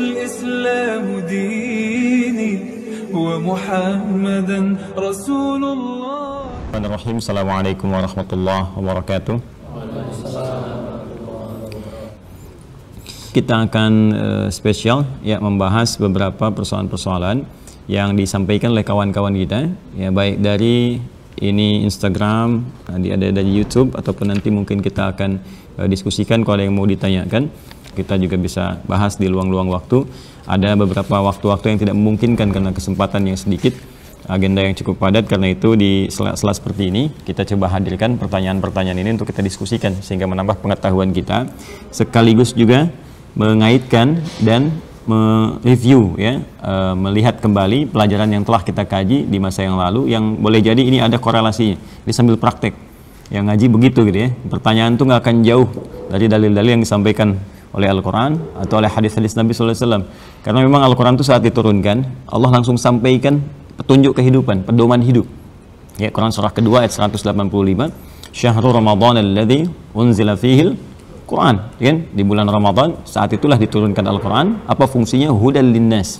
الإسلام ديني ومحمدا رسول الله Bismillahirrahmanirrahim. Assalamualaikum warahmatullahi wabarakatuh. Kita akan uh, spesial ya membahas beberapa persoalan-persoalan yang disampaikan oleh kawan-kawan kita ya baik dari ini Instagram, nanti ada dari YouTube ataupun nanti mungkin kita akan uh, diskusikan kalau ada yang mau ditanyakan. Kita juga bisa bahas di luang-luang waktu. Ada beberapa waktu-waktu yang tidak memungkinkan karena kesempatan yang sedikit agenda yang cukup padat. Karena itu di sela-sela seperti ini kita coba hadirkan pertanyaan-pertanyaan ini untuk kita diskusikan sehingga menambah pengetahuan kita. Sekaligus juga mengaitkan dan mereview ya uh, melihat kembali pelajaran yang telah kita kaji di masa yang lalu. Yang boleh jadi ini ada korelasinya. Ini sambil praktek. Yang ngaji begitu gitu ya. Pertanyaan itu nggak akan jauh dari dalil-dalil yang disampaikan oleh Al-Quran atau oleh hadis-hadis Nabi SAW karena memang Al-Quran itu saat diturunkan Allah langsung sampaikan petunjuk kehidupan, pedoman hidup. Ya, Quran surah kedua ayat 185. Syahrul Ramadan alladzi unzila fihil Quran, ya, kan? Di bulan Ramadan saat itulah diturunkan Al-Quran. Apa fungsinya? Hudal linnas.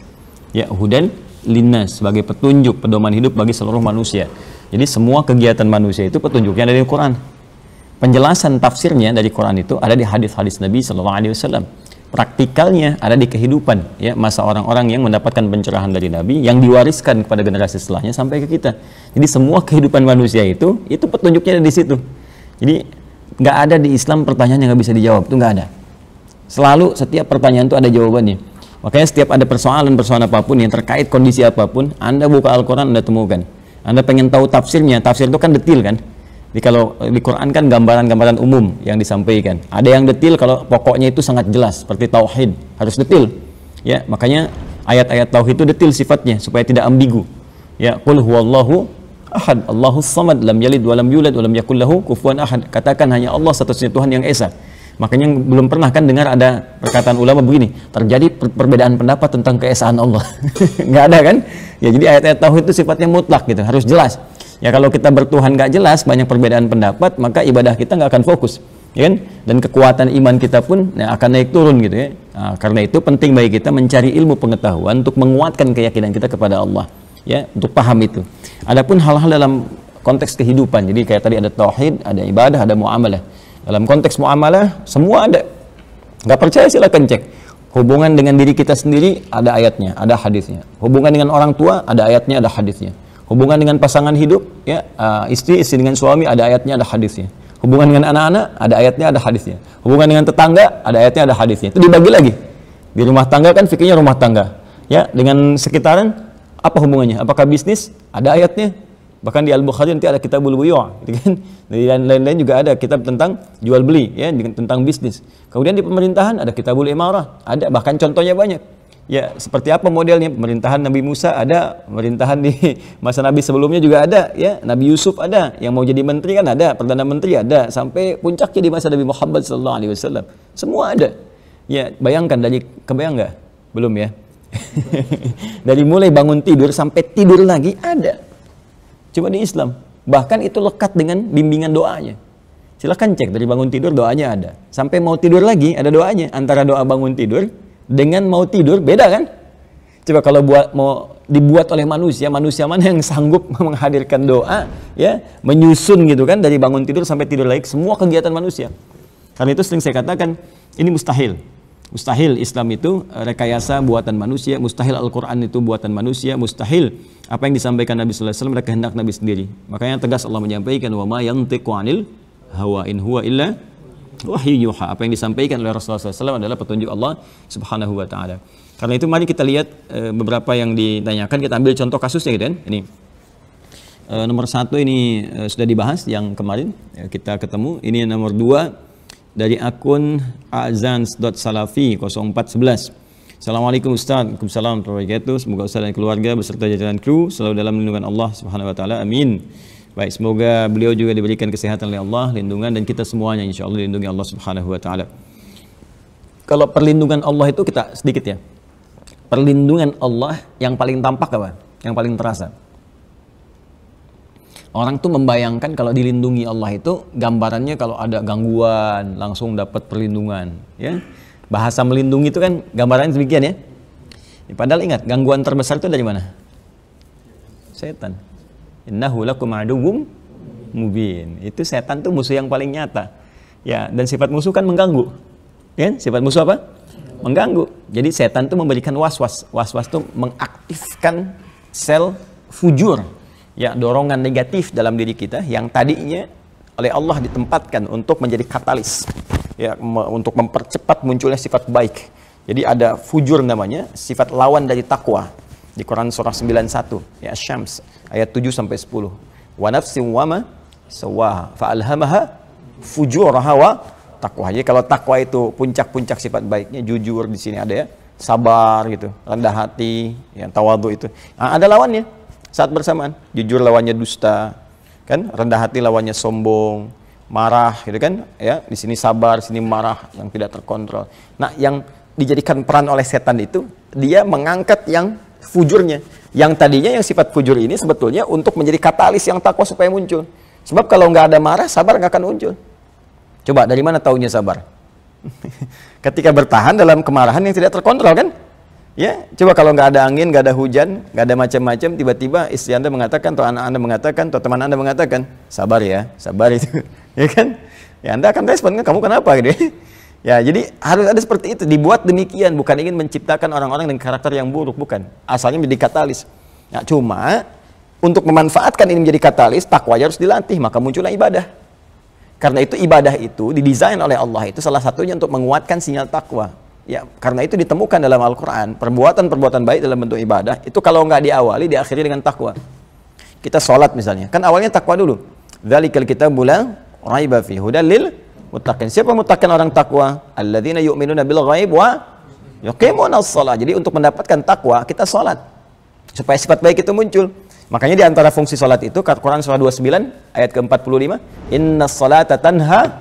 Ya, hudal linnas sebagai petunjuk, pedoman hidup bagi seluruh manusia. Jadi semua kegiatan manusia itu petunjuknya dari Quran. Penjelasan tafsirnya dari Quran itu ada di hadis-hadis Nabi Shallallahu Alaihi Wasallam praktikalnya ada di kehidupan ya masa orang-orang yang mendapatkan pencerahan dari Nabi yang diwariskan kepada generasi setelahnya sampai ke kita. Jadi semua kehidupan manusia itu itu petunjuknya ada di situ. Jadi nggak ada di Islam pertanyaan yang nggak bisa dijawab itu nggak ada. Selalu setiap pertanyaan itu ada jawabannya. Makanya setiap ada persoalan-persoalan apa pun yang terkait kondisi apa pun, Anda buka Al-Quran Anda temukan. Anda pengen tahu tafsirnya, tafsir itu kan detil kan? Jadi kalau di Quran kan gambaran-gambaran umum yang disampaikan. Ada yang detil kalau pokoknya itu sangat jelas seperti tauhid, harus detil. Ya, makanya ayat-ayat tauhid itu detil sifatnya supaya tidak ambigu. Ya, qul huwallahu ahad, Allahus samad, lam yalid wa lam yulad wa lam yakul lahu kufuwan ahad. Katakan hanya Allah satu-satunya Tuhan yang esa. Makanya belum pernah kan dengar ada perkataan ulama begini, terjadi per perbedaan pendapat tentang keesaan Allah. Nggak ada kan? Ya jadi ayat-ayat tauhid itu sifatnya mutlak gitu, harus jelas. Ya kalau kita bertuhan nggak jelas, banyak perbedaan pendapat, maka ibadah kita nggak akan fokus, ya kan? Dan kekuatan iman kita pun ya, akan naik turun gitu ya. Nah, karena itu penting bagi kita mencari ilmu pengetahuan untuk menguatkan keyakinan kita kepada Allah, ya, untuk paham itu. Adapun hal-hal dalam konteks kehidupan, jadi kayak tadi ada tauhid, ada ibadah, ada muamalah. Dalam konteks muamalah semua ada. Nggak percaya silakan cek. Hubungan dengan diri kita sendiri ada ayatnya, ada hadisnya. Hubungan dengan orang tua ada ayatnya, ada hadisnya hubungan dengan pasangan hidup ya uh, istri istri dengan suami ada ayatnya ada hadisnya. Hubungan dengan anak-anak ada ayatnya ada hadisnya. Hubungan dengan tetangga ada ayatnya ada hadisnya. Itu dibagi lagi. Di rumah tangga kan fikirnya rumah tangga ya dengan sekitaran apa hubungannya? Apakah bisnis? Ada ayatnya. Bahkan di Al Bukhari nanti ada kitabul buyu' gitu kan? Lain-lain juga ada kitab tentang jual beli ya tentang bisnis. Kemudian di pemerintahan ada kitabul imarah ada bahkan contohnya banyak ya seperti apa modelnya? Pemerintahan Nabi Musa ada pemerintahan di masa Nabi sebelumnya juga ada ya. Nabi Yusuf ada yang mau jadi menteri kan ada perdana menteri ada sampai puncaknya di masa Nabi Muhammad Sallallahu Alaihi Wasallam. Semua ada. Ya bayangkan dari kebayang nggak? Belum ya. Dari mulai bangun tidur sampai tidur lagi ada. Cuma di Islam. Bahkan itu lekat dengan bimbingan doanya. Silahkan cek dari bangun tidur doanya ada. Sampai mau tidur lagi ada doanya. Antara doa bangun tidur dengan mau tidur beda kan? Coba kalau buat mau dibuat oleh manusia, manusia mana yang sanggup menghadirkan doa, ya, menyusun gitu kan dari bangun tidur sampai tidur lagi semua kegiatan manusia. Karena itu sering saya katakan ini mustahil. Mustahil Islam itu rekayasa buatan manusia, mustahil Al-Quran itu buatan manusia, mustahil apa yang disampaikan Nabi Sallallahu Alaihi Wasallam mereka hendak Nabi sendiri. Makanya tegas Allah menyampaikan wa ma yantiqu anil hawa in huwa illa wahyu yuha apa yang disampaikan oleh Rasulullah SAW adalah petunjuk Allah Subhanahu Wa Taala. Karena itu mari kita lihat e, beberapa yang ditanyakan kita ambil contoh kasusnya gitu kan. Ini e, nomor satu ini e, sudah dibahas yang kemarin ya, kita ketemu. Ini nomor dua dari akun azans.salafi 0411. Assalamualaikum Ustaz. Waalaikumsalam warahmatullahi wabarakatuh. Semoga Ustaz dan keluarga beserta jajaran kru selalu dalam lindungan Allah Subhanahu wa taala. Amin. Baik, semoga beliau juga diberikan kesehatan oleh Allah, lindungan dan kita semuanya insya Allah dilindungi Allah Subhanahu wa taala. Kalau perlindungan Allah itu kita sedikit ya. Perlindungan Allah yang paling tampak apa? Yang paling terasa. Orang tuh membayangkan kalau dilindungi Allah itu gambarannya kalau ada gangguan langsung dapat perlindungan, ya. Bahasa melindungi itu kan gambarannya demikian. Ya, padahal ingat, gangguan terbesar itu dari mana? Setan. Innahu lakum aduwwum mubin. Itu setan tuh musuh yang paling nyata. Ya, dan sifat musuh kan mengganggu. Ya, sifat musuh apa? Mengganggu. Jadi setan tuh memberikan was-was. Was-was tuh mengaktifkan sel fujur. Ya, dorongan negatif dalam diri kita yang tadinya oleh Allah ditempatkan untuk menjadi katalis. Ya, untuk mempercepat munculnya sifat baik. Jadi ada fujur namanya, sifat lawan dari takwa. Di Quran surah 91, ya Syams, ayat 7 sampai 10. Wa nafsin wa ma sawaha fa alhamaha fujuraha wa taqwa. Jadi kalau takwa itu puncak-puncak sifat baiknya jujur di sini ada ya, sabar gitu, rendah hati, yang tawadhu itu. Nah, ada lawannya saat bersamaan. Jujur lawannya dusta, kan? Rendah hati lawannya sombong, marah gitu kan? Ya, di sini sabar, di sini marah yang tidak terkontrol. Nah, yang dijadikan peran oleh setan itu dia mengangkat yang fujurnya. Yang tadinya yang sifat fujur ini sebetulnya untuk menjadi katalis yang takwa supaya muncul. Sebab kalau nggak ada marah, sabar nggak akan muncul. Coba dari mana taunya sabar? Ketika bertahan dalam kemarahan yang tidak terkontrol kan? Ya, coba kalau nggak ada angin, nggak ada hujan, nggak ada macam-macam, tiba-tiba istri anda mengatakan, atau anak anda mengatakan, atau teman anda mengatakan, sabar ya, sabar itu, ya kan? Ya anda akan respon kamu kenapa gitu? Ya? Jadi harus ada seperti itu, dibuat demikian, bukan ingin menciptakan orang-orang dengan karakter yang buruk, bukan. Asalnya menjadi katalis. Nah, cuma untuk memanfaatkan ini menjadi katalis, takwa harus dilatih, maka muncullah ibadah. Karena itu ibadah itu didesain oleh Allah itu salah satunya untuk menguatkan sinyal takwa. Ya, karena itu ditemukan dalam Al-Quran, perbuatan-perbuatan baik dalam bentuk ibadah, itu kalau nggak diawali, diakhiri dengan takwa. Kita sholat misalnya, kan awalnya takwa dulu. Dzalikal kitabul la raiba fi hudal lil muttaqin. Siapa muttaqin orang takwa? Alladzina yu'minuna bil ghaib wa yuqimuna shalah. Jadi untuk mendapatkan takwa, kita sholat. Supaya sifat baik itu muncul. Makanya di antara fungsi sholat itu, Quran surah 29 ayat ke-45, Inna salata tanha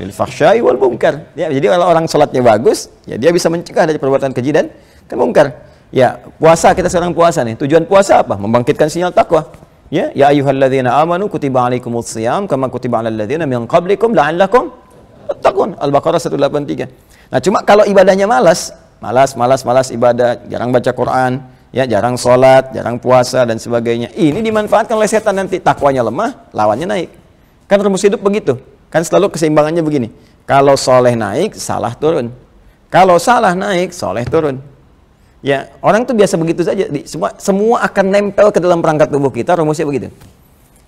lil fahsyai wal munkar. Ya, jadi kalau orang sholatnya bagus, ya dia bisa mencegah dari perbuatan keji dan kemungkar. Ya, puasa kita sekarang puasa nih. Tujuan puasa apa? Membangkitkan sinyal takwa. Ya, ya ayyuhalladzina amanu kutiba alaikumus shiyam kama kutiba alal ladzina min qablikum la'allakum tattaqun. Al-Baqarah 183. Nah, cuma kalau ibadahnya malas, malas, malas, malas ibadah, jarang baca Quran, ya jarang sholat, jarang puasa dan sebagainya. Ini dimanfaatkan oleh setan nanti takwanya lemah, lawannya naik. Kan rumus hidup begitu. Kan selalu keseimbangannya begini. Kalau soleh naik, salah turun. Kalau salah naik, soleh turun. Ya, orang tuh biasa begitu saja. Semua semua akan nempel ke dalam perangkat tubuh kita. Rumusnya begitu.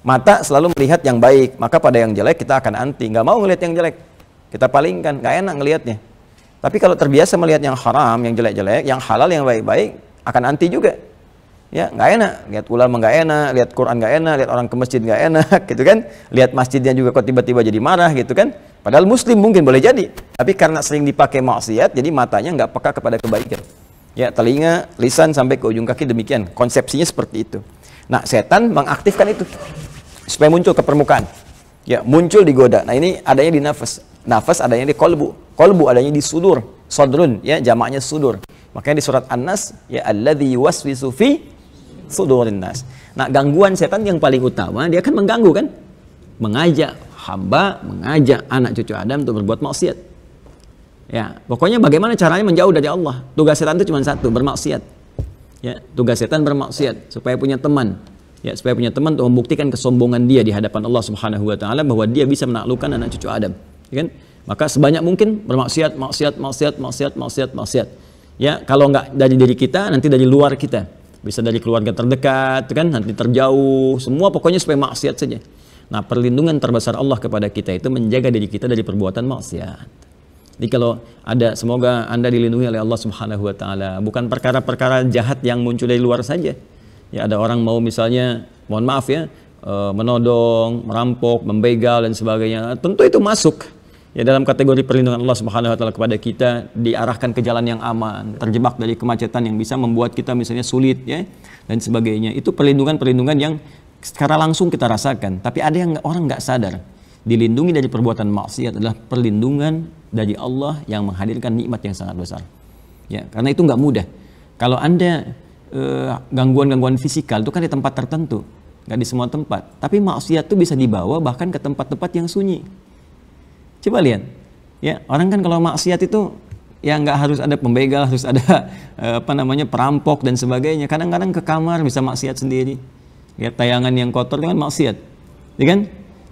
Mata selalu melihat yang baik, maka pada yang jelek kita akan anti. Nggak mau ngelihat yang jelek. Kita palingkan, nggak enak ngelihatnya. Tapi kalau terbiasa melihat yang haram, yang jelek-jelek, yang halal, yang baik-baik, akan anti juga. Ya, nggak enak. Lihat ulama nggak enak, lihat Quran nggak enak, lihat orang ke masjid nggak enak, gitu kan? Lihat masjidnya juga kok tiba-tiba jadi marah, gitu kan? Padahal Muslim mungkin boleh jadi, tapi karena sering dipakai maksiat, jadi matanya nggak peka kepada kebaikan. Ya, telinga, lisan sampai ke ujung kaki demikian. Konsepsinya seperti itu. Nah, setan mengaktifkan itu supaya muncul ke permukaan. Ya, muncul digoda. Nah, ini adanya di nafas. Nafas adanya di kolbu. Kolbu adanya di sudur. Sodrun, ya, jamaknya sudur. Makanya di surat An-Nas, ya, alladhi waswisu fi sudurin nas. Nah, gangguan setan yang paling utama, dia akan mengganggu kan? Mengajak hamba, mengajak anak cucu Adam untuk berbuat maksiat. Ya, pokoknya bagaimana caranya menjauh dari Allah. Tugas setan itu cuma satu, bermaksiat. Ya, tugas setan bermaksiat supaya punya teman. Ya, supaya punya teman untuk membuktikan kesombongan dia di hadapan Allah Subhanahu wa taala bahwa dia bisa menaklukkan anak cucu Adam. Ya kan? Maka sebanyak mungkin bermaksiat, maksiat, maksiat, maksiat, maksiat, maksiat. Ya, kalau nggak dari diri kita, nanti dari luar kita. Bisa dari keluarga terdekat, kan? Nanti terjauh, semua pokoknya supaya maksiat saja. Nah, perlindungan terbesar Allah kepada kita itu menjaga diri kita dari perbuatan maksiat. Jadi kalau ada semoga Anda dilindungi oleh Allah Subhanahu wa taala, bukan perkara-perkara jahat yang muncul dari luar saja. Ya ada orang mau misalnya mohon maaf ya, eh, menodong, merampok, membegal dan sebagainya. Tentu itu masuk ya dalam kategori perlindungan Allah Subhanahu wa taala kepada kita diarahkan ke jalan yang aman, terjebak dari kemacetan yang bisa membuat kita misalnya sulit ya dan sebagainya. Itu perlindungan-perlindungan yang secara langsung kita rasakan, tapi ada yang orang nggak sadar. Dilindungi dari perbuatan maksiat adalah perlindungan dari Allah yang menghadirkan nikmat yang sangat besar. Ya, karena itu nggak mudah. Kalau anda eh, gangguan-gangguan fisikal itu kan di tempat tertentu, nggak di semua tempat. Tapi maksiat itu bisa dibawa bahkan ke tempat-tempat yang sunyi. Coba lihat, ya orang kan kalau maksiat itu Ya nggak harus ada pembegal, harus ada eh, apa namanya perampok dan sebagainya. Kadang-kadang ke kamar bisa maksiat sendiri. Lihat tayangan yang kotor kan maksiat, ya kan?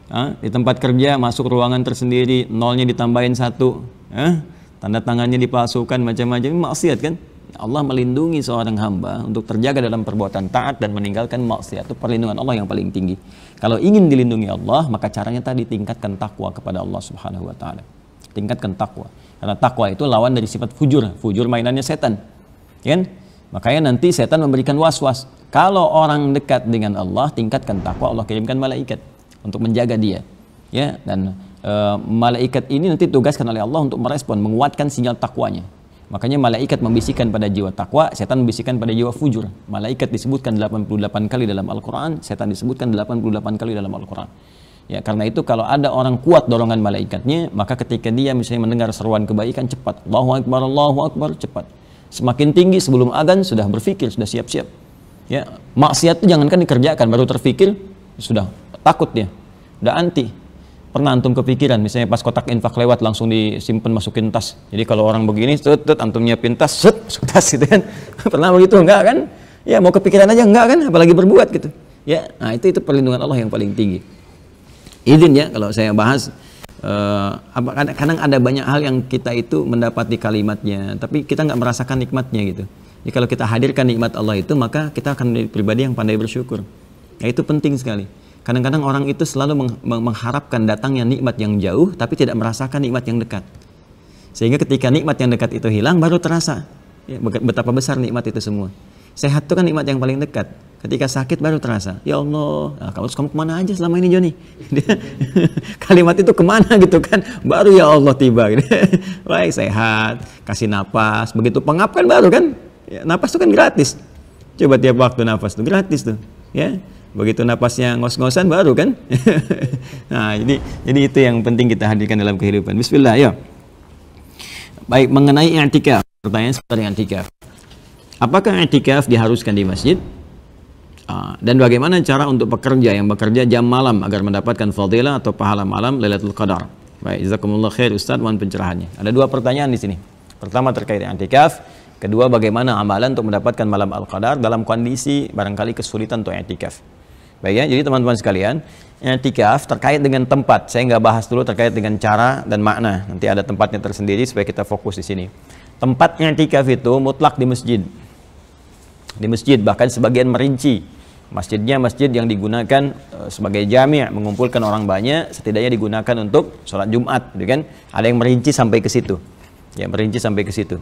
Ah, di tempat kerja masuk ruangan tersendiri, nolnya ditambahin satu, ah, tanda tangannya dipalsukan macam-macam, maksiat kan? Allah melindungi seorang hamba untuk terjaga dalam perbuatan taat dan meninggalkan maksiat itu perlindungan Allah yang paling tinggi. Kalau ingin dilindungi Allah, maka caranya tadi tingkatkan takwa kepada Allah Subhanahu wa taala. Tingkatkan takwa. Karena takwa itu lawan dari sifat fujur. Fujur mainannya setan. Ya kan? Makanya nanti setan memberikan was-was. Kalau orang dekat dengan Allah, tingkatkan takwa, Allah kirimkan malaikat untuk menjaga dia. Ya, dan e, malaikat ini nanti tugaskan oleh Allah untuk merespon, menguatkan sinyal takwanya. Makanya malaikat membisikkan pada jiwa takwa, setan membisikkan pada jiwa fujur. Malaikat disebutkan 88 kali dalam Al-Quran, setan disebutkan 88 kali dalam Al-Quran. Ya, karena itu kalau ada orang kuat dorongan malaikatnya, maka ketika dia misalnya mendengar seruan kebaikan cepat, Allahu Akbar, Allahu Akbar, cepat. Semakin tinggi sebelum agan sudah berpikir, sudah siap-siap. Ya, maksiat itu jangankan dikerjakan, baru terpikir sudah takut dia, udah anti. Pernah antum kepikiran misalnya pas kotak infak lewat langsung disimpan masukin tas. Jadi kalau orang begini set, set antum nyiapin tas set masuk tas gitu kan. Pernah begitu? Enggak kan? Ya mau kepikiran aja enggak kan? Apalagi berbuat gitu. Ya nah itu itu perlindungan Allah yang paling tinggi. Izin ya kalau saya bahas uh, kadang ada banyak hal yang kita itu mendapat di kalimatnya tapi kita nggak merasakan nikmatnya gitu. Jadi kalau kita hadirkan nikmat Allah itu maka kita akan menjadi pribadi yang pandai bersyukur. Nah itu penting sekali Kadang-kadang orang itu selalu mengharapkan datangnya nikmat yang jauh, tapi tidak merasakan nikmat yang dekat. Sehingga ketika nikmat yang dekat itu hilang, baru terasa ya, betapa besar nikmat itu semua. Sehat itu kan nikmat yang paling dekat. Ketika sakit baru terasa. Ya Allah, nah, kamu kamu ke mana aja selama ini Joni? Kalimat itu ke mana gitu kan? Baru ya Allah tiba. Baik sehat, kasih napas. Begitu pengap kan baru kan? Ya, napas itu kan gratis. Coba tiap waktu napas itu gratis tuh. Ya, begitu napasnya ngos-ngosan baru kan? Nah jadi jadi itu yang penting kita hadirkan dalam kehidupan. Bismillah ya. Baik mengenai i'tikaf. Pertanyaan seperti i'tikaf. Apakah i'tikaf diharuskan di masjid? Ah, dan bagaimana cara untuk pekerja yang bekerja jam malam agar mendapatkan fadilah atau pahala malam Lailatul Qadar? Baik jazakumullah khair Ustaz mohon pencerahannya. Ada dua pertanyaan di sini. Pertama terkait i'tikaf kedua bagaimana amalan untuk mendapatkan malam Al-Qadar dalam kondisi barangkali kesulitan untuk i'tikaf Baik ya, jadi teman-teman sekalian, i'tikaf terkait dengan tempat. Saya nggak bahas dulu terkait dengan cara dan makna. Nanti ada tempatnya tersendiri supaya kita fokus di sini. Tempat i'tikaf itu mutlak di masjid. Di masjid bahkan sebagian merinci. Masjidnya masjid yang digunakan uh, sebagai jami' mengumpulkan orang banyak, setidaknya digunakan untuk sholat Jumat, gitu kan? Ada yang merinci sampai ke situ. Ya, merinci sampai ke situ.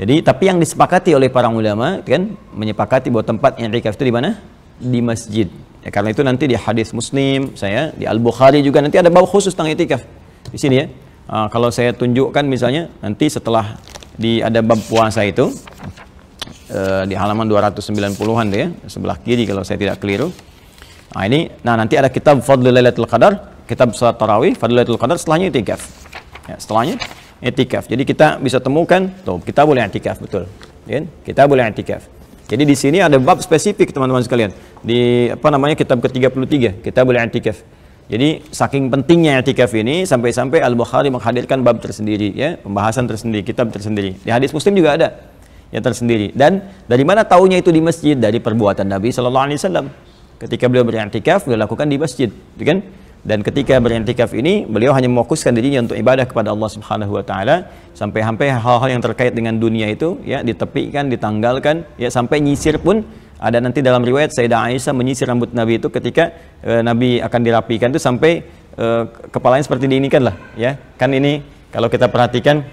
Jadi, tapi yang disepakati oleh para ulama, kan, menyepakati bahwa tempat i'tikaf itu di mana? Di masjid. Ya, karena itu nanti di hadis Muslim saya di Al Bukhari juga nanti ada bab khusus tentang itikaf di sini ya. Uh, kalau saya tunjukkan misalnya nanti setelah di ada bab puasa itu uh, di halaman 290-an deh ya, sebelah kiri kalau saya tidak keliru. Nah ini, nah nanti ada kitab Fadlul Lailatul Qadar, kitab salat tarawih, Fadlul Lailatul Qadar, setelahnya itikaf. Ya, setelahnya itikaf. Jadi kita bisa temukan, tuh kita boleh itikaf betul. Ya, kita boleh itikaf. Jadi di sini ada bab spesifik teman-teman sekalian. Di apa namanya kitab ke-33, kita boleh i'tikaf. Jadi saking pentingnya i'tikaf ini sampai-sampai Al-Bukhari menghadirkan bab tersendiri ya, pembahasan tersendiri, kitab tersendiri. Di hadis Muslim juga ada yang tersendiri. Dan dari mana taunya itu di masjid? Dari perbuatan Nabi sallallahu alaihi wasallam. Ketika beliau beriktikaf, beliau lakukan di masjid, gitu kan? Dan ketika beriktikaf ini, beliau hanya memfokuskan dirinya untuk ibadah kepada Allah Subhanahu wa taala sampai-sampai hal-hal yang terkait dengan dunia itu ya ditepikan, ditanggalkan, ya sampai nyisir pun ada nanti dalam riwayat Sayyidah Aisyah menyisir rambut Nabi itu ketika e, Nabi akan dirapikan itu sampai e, kepalanya seperti diinikan lah, ya. Kan ini kalau kita perhatikan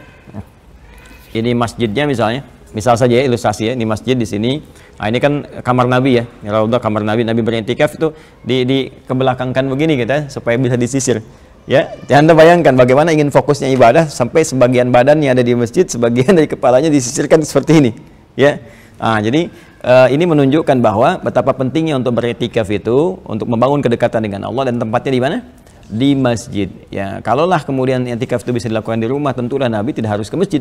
ini masjidnya misalnya, misal saja ya, ilustrasi ya, ini masjid di sini Nah, ini kan kamar Nabi ya. Ini Raudhah kamar Nabi. Nabi berintikaf itu di, di kebelakangkan begini kita gitu supaya bisa disisir. Ya, Anda bayangkan bagaimana ingin fokusnya ibadah sampai sebagian badannya ada di masjid, sebagian dari kepalanya disisirkan seperti ini. Ya. Nah, jadi uh, ini menunjukkan bahwa betapa pentingnya untuk beritikaf itu untuk membangun kedekatan dengan Allah dan tempatnya di mana? Di masjid. Ya, kalaulah kemudian itikaf itu bisa dilakukan di rumah, tentulah Nabi tidak harus ke masjid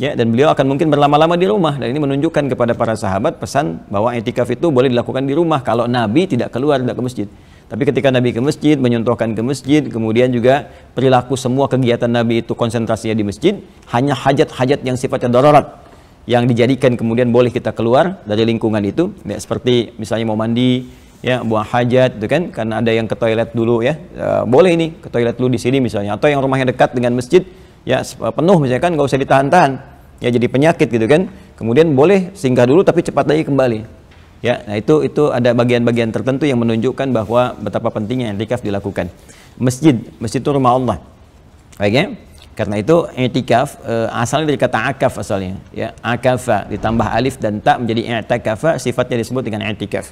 ya dan beliau akan mungkin berlama-lama di rumah. Dan ini menunjukkan kepada para sahabat pesan bahwa etikaf itu boleh dilakukan di rumah kalau Nabi tidak keluar tidak ke masjid. Tapi ketika Nabi ke masjid, menyontohkan ke masjid, kemudian juga perilaku semua kegiatan Nabi itu konsentrasinya di masjid, hanya hajat-hajat yang sifatnya darurat yang dijadikan kemudian boleh kita keluar dari lingkungan itu, ya, seperti misalnya mau mandi, ya buang hajat, itu kan, karena ada yang ke toilet dulu ya, e, boleh ini ke toilet dulu di sini misalnya, atau yang rumahnya dekat dengan masjid, ya penuh misalnya kan, nggak usah ditahan-tahan, ya jadi penyakit gitu kan, kemudian boleh singgah dulu tapi cepat lagi kembali, Ya, nah itu itu ada bagian-bagian tertentu yang menunjukkan bahwa betapa pentingnya i'tikaf dilakukan. Masjid, masjid itu rumah Allah. Baik ya? Karena itu i'tikaf e, asalnya dari kata akaf asalnya, ya. Akafa ditambah alif dan ta menjadi i'tikafa, sifatnya disebut dengan i'tikaf.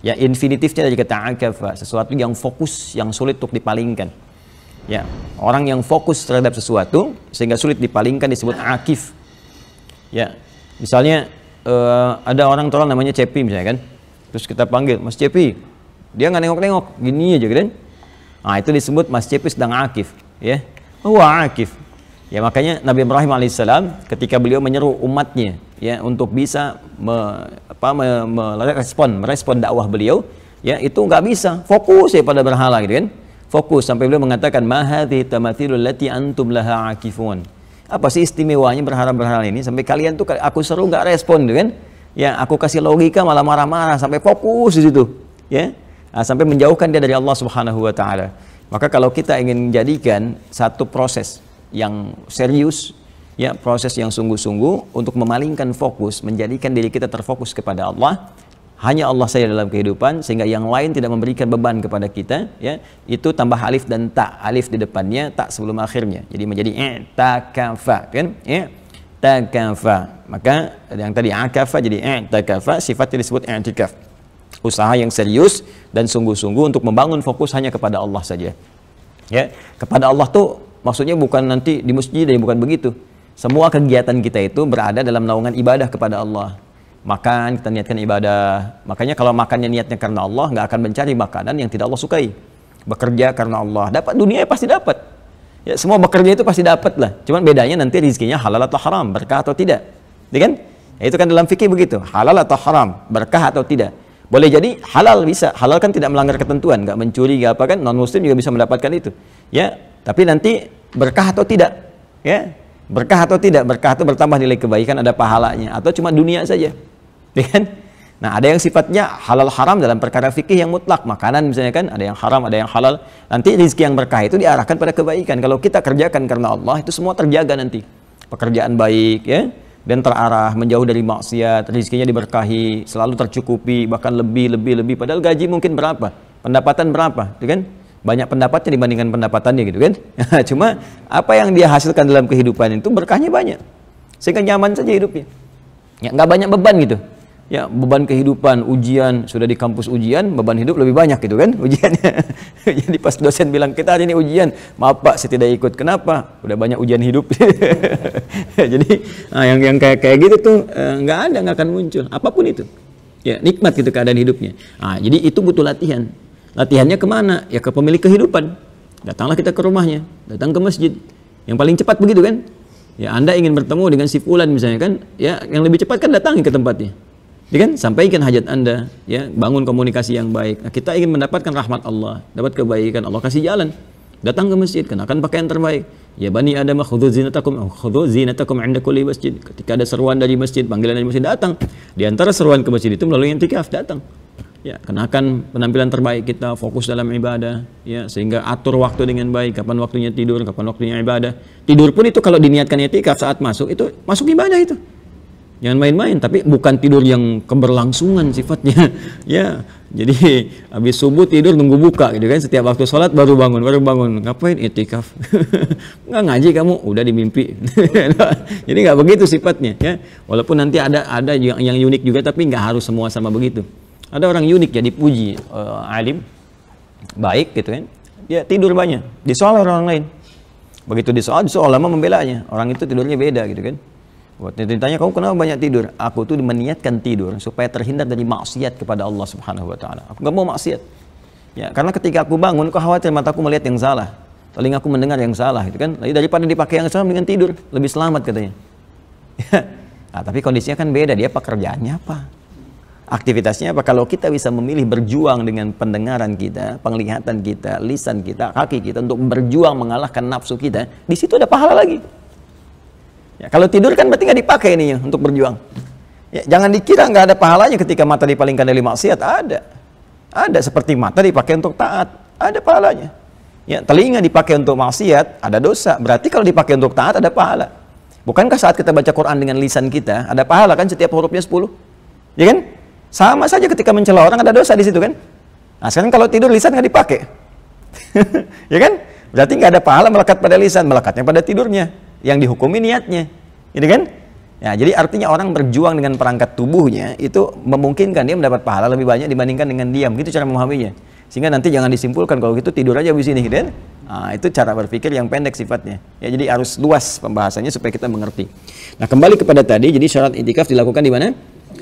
Ya, infinitifnya dari kata akafa, sesuatu yang fokus, yang sulit untuk dipalingkan. Ya, orang yang fokus terhadap sesuatu sehingga sulit dipalingkan disebut akif. Ya, misalnya uh, ada orang tua namanya Cepi misalnya kan. Terus kita panggil Mas Cepi. Dia nggak nengok-nengok gini aja kan. Nah itu disebut Mas Cepi sedang akif ya. Wah akif. Ya makanya Nabi Ibrahim alaihissalam ketika beliau menyeru umatnya ya untuk bisa me, apa, me, merespon merespon dakwah beliau ya itu nggak bisa. Fokus ya pada berhala gitu kan. Fokus sampai beliau mengatakan mahati tamathilul lati antum laha akifun apa sih istimewanya berharap-berharap ini? Sampai kalian tuh aku seru nggak respon gitu kan? Ya aku kasih logika malah marah-marah sampai fokus di situ ya. Nah, sampai menjauhkan dia dari Allah Subhanahu wa taala. Maka kalau kita ingin menjadikan satu proses yang serius ya proses yang sungguh-sungguh untuk memalingkan fokus menjadikan diri kita terfokus kepada Allah hanya Allah saja dalam kehidupan sehingga yang lain tidak memberikan beban kepada kita ya. Itu tambah alif dan tak alif di depannya tak sebelum akhirnya. Jadi menjadi i'takafa kan? Ya. Takafa maka yang tadi akafa jadi i'takafa sifatnya disebut i'tikaf. Usaha yang serius dan sungguh-sungguh untuk membangun fokus hanya kepada Allah saja. Ya. Kepada Allah tuh maksudnya bukan nanti di masjid dan bukan begitu. Semua kegiatan kita itu berada dalam naungan ibadah kepada Allah makan kita niatkan ibadah. Makanya kalau makannya niatnya karena Allah nggak akan mencari makanan yang tidak Allah sukai. Bekerja karena Allah. Dapat dunia ya pasti dapat. Ya semua bekerja itu pasti dapat lah. Cuman bedanya nanti rezekinya halal atau haram berkah atau tidak. Ya kan? Ya, itu kan dalam fikih begitu. Halal atau haram berkah atau tidak. Boleh jadi halal bisa. Halal kan tidak melanggar ketentuan. Nggak mencuri nggak apa kan? Non muslim juga bisa mendapatkan itu. Ya tapi nanti berkah atau tidak? Ya berkah atau tidak? Berkah itu bertambah nilai kebaikan ada pahalanya. Atau cuma dunia saja ya kan? Nah, ada yang sifatnya halal haram dalam perkara fikih yang mutlak, makanan misalnya kan, ada yang haram, ada yang halal. Nanti rezeki yang berkah itu diarahkan pada kebaikan. Kalau kita kerjakan karena Allah, itu semua terjaga nanti. Pekerjaan baik ya, dan terarah, menjauh dari maksiat, rezekinya diberkahi, selalu tercukupi, bahkan lebih lebih lebih padahal gaji mungkin berapa? Pendapatan berapa, gitu kan? Banyak pendapatnya dibandingkan pendapatannya gitu kan. Cuma apa yang dia hasilkan dalam kehidupan itu berkahnya banyak. Sehingga nyaman saja hidupnya. Ya, nggak banyak beban gitu ya beban kehidupan ujian sudah di kampus ujian beban hidup lebih banyak gitu kan ujiannya. Jadi pas dosen bilang kita hari ini ujian. Maaf pak saya tidak ikut. Kenapa? Udah banyak ujian hidup. Jadi nah, yang yang kayak kayak gitu tuh eh, nggak ada nggak akan muncul. Apa pun itu. Ya nikmat gitu keadaan hidupnya. Nah, jadi itu butuh latihan. Latihannya ke mana? Ya ke pemilik kehidupan. Datanglah kita ke rumahnya datang ke masjid. Yang paling cepat begitu kan? Ya anda ingin bertemu dengan si fulan misalnya kan? Ya yang lebih cepat kan datangi ke tempatnya Ya kan? Sampaikan hajat Anda, ya, bangun komunikasi yang baik. Nah, kita ingin mendapatkan rahmat Allah, dapat kebaikan, Allah kasih jalan. Datang ke masjid, kenakan pakaian terbaik. Ya bani Adam khudhu zinatakum khudhu zinatakum 'inda kulli masjid. Ketika ada seruan dari masjid, panggilan dari masjid datang. Di antara seruan ke masjid itu melalui intikaf datang. Ya, kenakan penampilan terbaik kita, fokus dalam ibadah, ya, sehingga atur waktu dengan baik, kapan waktunya tidur, kapan waktunya ibadah. Tidur pun itu kalau diniatkan itikaf saat masuk itu masuk ibadah itu. Jangan main-main, tapi bukan tidur yang keberlangsungan sifatnya. ya, jadi habis subuh tidur nunggu buka gitu kan. Setiap waktu sholat baru bangun, baru bangun. Ngapain itikaf? nggak ngaji kamu, udah di mimpi. jadi nggak begitu sifatnya ya. Walaupun nanti ada ada yang, yang unik juga, tapi nggak harus semua sama begitu. Ada orang unik ya dipuji uh, alim, baik gitu kan. Dia tidur banyak, disoal orang lain. Begitu disoal, disoal lama membelanya. Orang itu tidurnya beda gitu kan Waktu ditanya kamu kenapa banyak tidur? Aku tuh meniatkan tidur supaya terhindar dari maksiat kepada Allah Subhanahu wa taala. Aku nggak mau maksiat. Ya, karena ketika aku bangun, kau khawatir mataku melihat yang salah. Telingaku mendengar yang salah, itu kan. Jadi daripada dipakai yang salah dengan tidur, lebih selamat katanya. nah, tapi kondisinya kan beda, dia pekerjaannya apa? Aktivitasnya apa? Kalau kita bisa memilih berjuang dengan pendengaran kita, penglihatan kita, lisan kita, kaki kita untuk berjuang mengalahkan nafsu kita, di situ ada pahala lagi. Ya, kalau tidur kan berarti nggak dipakai ini untuk berjuang. Ya, jangan dikira nggak ada pahalanya ketika mata dipalingkan dari maksiat. Ada, ada seperti mata dipakai untuk taat, ada pahalanya. Ya, telinga dipakai untuk maksiat, ada dosa. Berarti kalau dipakai untuk taat ada pahala. Bukankah saat kita baca Quran dengan lisan kita ada pahala kan setiap hurufnya 10? Ya kan? Sama saja ketika mencela orang ada dosa di situ kan? Nah sekarang kalau tidur lisan nggak dipakai, ya kan? Berarti nggak ada pahala melekat pada lisan, melekatnya pada tidurnya. Yang dihukumi niatnya, gitu kan? Ya, jadi artinya orang berjuang dengan perangkat tubuhnya itu memungkinkan dia mendapat pahala lebih banyak dibandingkan dengan diam. Gitu cara memahaminya. Sehingga nanti jangan disimpulkan kalau gitu tidur aja di sini, gitu kan? Nah, itu cara berpikir yang pendek sifatnya. Ya, jadi harus luas pembahasannya supaya kita mengerti. Nah, kembali kepada tadi, jadi syarat itikaf dilakukan di mana?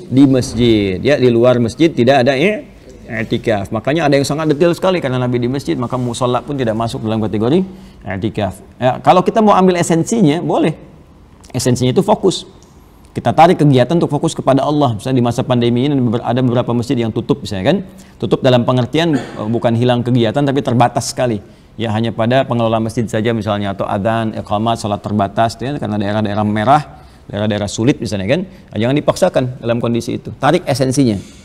di masjid ya di luar masjid tidak ada ya i'tikaf. Makanya ada yang sangat detail sekali karena Nabi di masjid maka musola pun tidak masuk dalam kategori i'tikaf. Ya, kalau kita mau ambil esensinya boleh. Esensinya itu fokus. Kita tarik kegiatan untuk fokus kepada Allah. Misalnya di masa pandemi ini ada beberapa masjid yang tutup misalnya kan. Tutup dalam pengertian eh, bukan hilang kegiatan tapi terbatas sekali. Ya hanya pada pengelola masjid saja misalnya atau adzan iqamat salat terbatas ya, karena daerah-daerah merah daerah-daerah sulit misalnya kan. Nah, jangan dipaksakan dalam kondisi itu. Tarik esensinya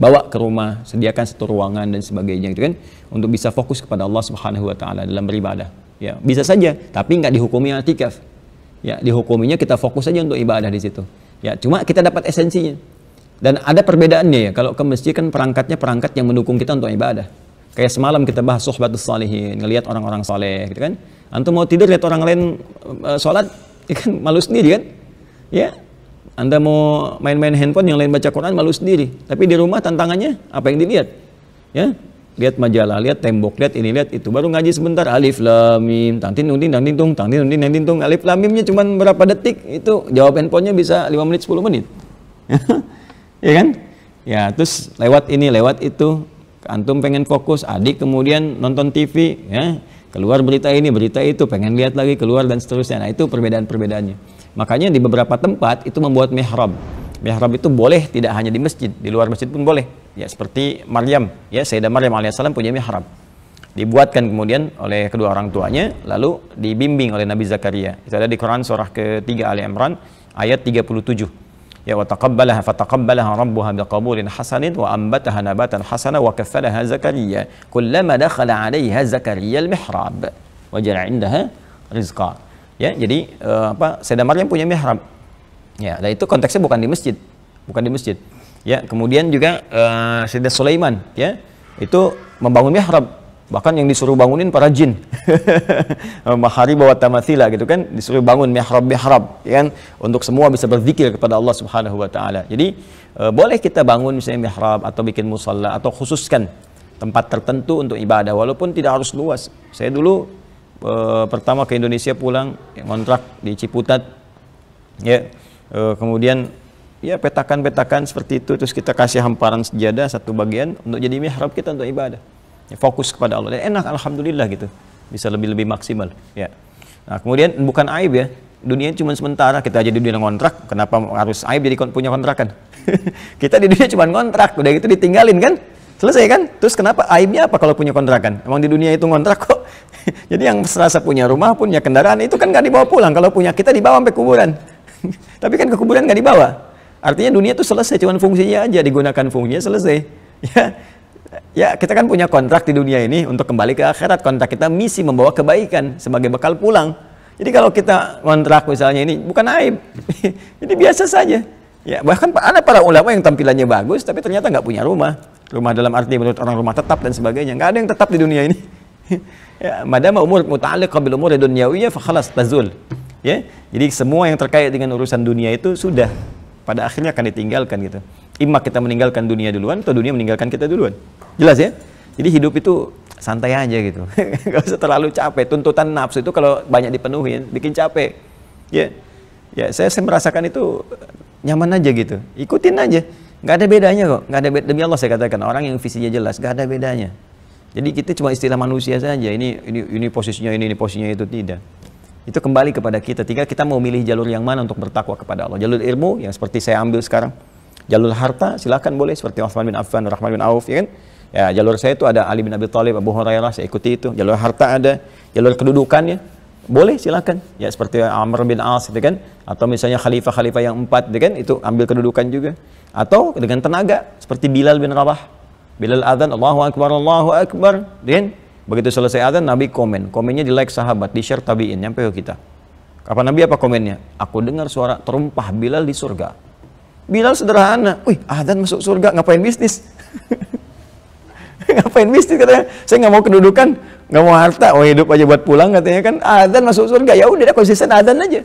bawa ke rumah sediakan satu ruangan dan sebagainya gitu kan untuk bisa fokus kepada Allah Subhanahu wa taala dalam beribadah. Ya bisa saja tapi nggak dihukumi i'tikaf ya dihukuminya kita fokus saja untuk ibadah di situ. Ya cuma kita dapat esensinya. Dan ada perbedaannya ya kalau ke masjid kan perangkatnya perangkat yang mendukung kita untuk ibadah. Kayak semalam kita bahas sohbatus salihin ngelihat orang-orang saleh gitu kan. Antum mau tidur lihat orang lain uh, sholat ya kan malu sendiri kan? Ya, Anda mau main-main handphone yang lain baca Quran malu sendiri. Tapi di rumah tantangannya apa yang dilihat? Ya, lihat majalah, lihat tembok, lihat ini, lihat itu. Baru ngaji sebentar alif lam mim, tang tin tung tang tin tung, tang tin tung tang tin tung. Alif lam mimnya cuma berapa detik? Itu jawab handphonenya bisa 5 menit 10 menit. ya kan? Ya, terus lewat ini, lewat itu. Antum pengen fokus, adik kemudian nonton TV, ya. Keluar berita ini, berita itu, pengen lihat lagi keluar dan seterusnya. Nah, itu perbedaan-perbedaannya. Makanya di beberapa tempat itu membuat mihrab. Mihrab itu boleh tidak hanya di masjid, di luar masjid pun boleh. Ya seperti Maryam, ya Sayyidah Maryam alaihissalam punya mihrab. Dibuatkan kemudian oleh kedua orang tuanya, lalu dibimbing oleh Nabi Zakaria. Itu ada di Quran surah ketiga Ali Imran ayat 37. Ya wa taqabbalaha fataqabbalaha rabbuha biqabulin hasanin wa ambataha nabatan hasana wa kaffalaha Zakaria. Kullama dakhala 'alayha Zakaria al-mihrab wajala 'indaha. Ya, jadi uh, apa? Sayyidah Maryam punya mihrab. Ya, dan itu konteksnya bukan di masjid, bukan di masjid. Ya, kemudian juga uh, Sulaiman, ya, itu membangun mihrab. Bahkan yang disuruh bangunin para jin. Mahari bawa tamathila gitu kan, disuruh bangun mihrab-mihrab, ya kan, untuk semua bisa berzikir kepada Allah Subhanahu wa taala. Jadi uh, boleh kita bangun misalnya mihrab atau bikin musalla atau khususkan tempat tertentu untuk ibadah walaupun tidak harus luas. Saya dulu uh, pertama ke Indonesia pulang ya, kontrak di Ciputat. Ya uh, kemudian ya petakan-petakan seperti itu terus kita kasih hamparan sejadah satu bagian untuk jadi mihrab kita untuk ibadah. Ya, fokus kepada Allah. Dan enak alhamdulillah gitu. Bisa lebih lebih maksimal ya. Nah kemudian bukan aib ya. Dunia cuma sementara kita aja di dunia kontrak kenapa harus aib jadi punya kontrakan? Kita di dunia cuma kontrak udah gitu ditinggalin kan? Selesai kan? Terus kenapa aibnya apa kalau punya kontrakan? Emang di dunia itu kontrak kok Jadi yang serasa punya rumah, punya kendaraan itu kan nggak dibawa pulang. Kalau punya kita dibawa sampai kuburan. Tapi kan ke kuburan nggak dibawa. Artinya dunia itu selesai, cuma fungsinya aja digunakan fungsinya selesai. Ya, ya kita kan punya kontrak di dunia ini untuk kembali ke akhirat. Kontrak kita misi membawa kebaikan sebagai bekal pulang. Jadi kalau kita kontrak misalnya ini bukan aib, jadi biasa saja. Ya bahkan ada para ulama yang tampilannya bagus tapi ternyata nggak punya rumah. Rumah dalam arti menurut orang rumah tetap dan sebagainya. Nggak ada yang tetap di dunia ini. Ya, madama umur muta'alliq bil umur dunyawiyah khalas tazul. Ya. Jadi semua yang terkait dengan urusan dunia itu sudah pada akhirnya akan ditinggalkan gitu. Imma kita meninggalkan dunia duluan atau dunia meninggalkan kita duluan. Jelas ya? Jadi hidup itu santai aja gitu. Gak usah terlalu capek. Tuntutan nafsu itu kalau banyak dipenuhi bikin capek. Ya. Ya, saya, saya merasakan itu nyaman aja gitu. Ikutin aja. Gak ada bedanya kok. Gak ada beda. demi Allah saya katakan orang yang visinya jelas gak ada bedanya. Jadi kita cuma istilah manusia saja. Ini ini ini posisinya ini, ini posisinya itu tidak. Itu kembali kepada kita. Tinggal kita mau milih jalur yang mana untuk bertakwa kepada Allah. Jalur ilmu yang seperti saya ambil sekarang. Jalur harta silakan boleh seperti Utsman bin Affan, Rahman bin Auf, ya kan? Ya, jalur saya itu ada Ali bin Abi Thalib, Abu Hurairah, saya ikuti itu. Jalur harta ada, jalur kedudukannya boleh silakan. Ya seperti Amr bin As gitu kan, atau misalnya khalifah-khalifah yang empat gitu kan, itu ambil kedudukan juga. Atau dengan tenaga seperti Bilal bin Rabah. Bilal adzan Allahu akbar Allahu akbar, dan begitu selesai adzan Nabi komen. Komennya di like sahabat, di share tabiin nyampe ke kita. Kata Nabi apa komennya? Aku dengar suara terumpah Bilal di surga. Bilal sederhana, wih adzan masuk surga ngapain bisnis? ngapain bisnis katanya saya nggak mau kedudukan nggak mau harta oh hidup aja buat pulang katanya kan adzan masuk surga ya udah konsisten adzan aja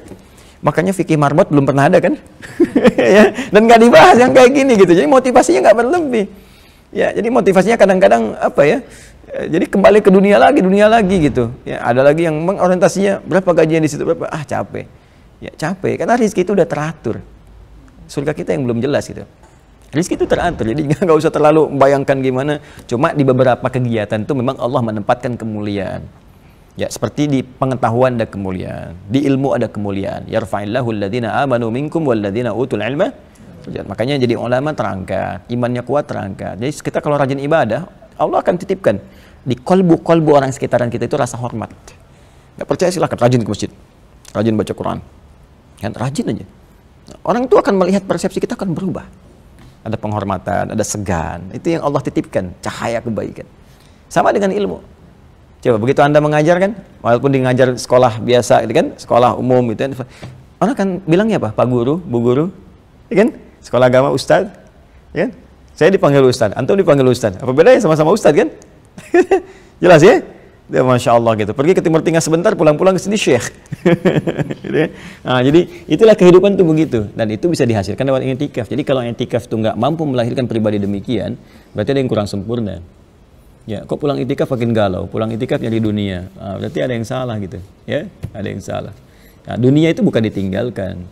makanya fikih marbot belum pernah ada kan ya dan nggak dibahas yang kayak gini gitu jadi motivasinya nggak berlebih ya jadi motivasinya kadang-kadang apa ya jadi kembali ke dunia lagi dunia lagi gitu ya ada lagi yang mengorientasinya berapa gajian di situ berapa ah capek ya capek karena rezeki itu udah teratur surga kita yang belum jelas gitu Rizki itu teratur, jadi nggak usah terlalu membayangkan gimana. Cuma di beberapa kegiatan itu memang Allah menempatkan kemuliaan. Ya, seperti di pengetahuan ada kemuliaan, di ilmu ada kemuliaan. Yarfa'illahu alladhina amanu minkum walladhina utul ilma. Makanya jadi ulama terangkat, imannya kuat terangkat. Jadi kita kalau rajin ibadah, Allah akan titipkan di kolbu-kolbu orang sekitaran kita itu rasa hormat. Gak percaya silahkan rajin ke masjid, rajin baca Quran. Kan rajin aja. Orang itu akan melihat persepsi kita akan berubah ada penghormatan, ada segan. Itu yang Allah titipkan, cahaya kebaikan. Sama dengan ilmu. Coba begitu Anda mengajar kan, walaupun di ngajar sekolah biasa gitu kan, sekolah umum gitu kan, orang kan bilangnya apa? Pak guru, Bu guru, ya kan? Sekolah agama ustaz, ya kan? Saya dipanggil ustaz, antum dipanggil ustaz. Apa bedanya sama-sama ustaz kan? Jelas ya? Ya, Masya Allah gitu. Pergi ke Timur Tengah sebentar, pulang-pulang ke sini syekh. gitu ya. nah, jadi itulah kehidupan tuh begitu. Dan itu bisa dihasilkan lewat intikaf. Jadi kalau intikaf itu nggak mampu melahirkan pribadi demikian, berarti ada yang kurang sempurna. Ya, kok pulang itikaf makin galau, pulang itikaf nyari dunia. Nah, berarti ada yang salah gitu. Ya, ada yang salah. Nah, dunia itu bukan ditinggalkan.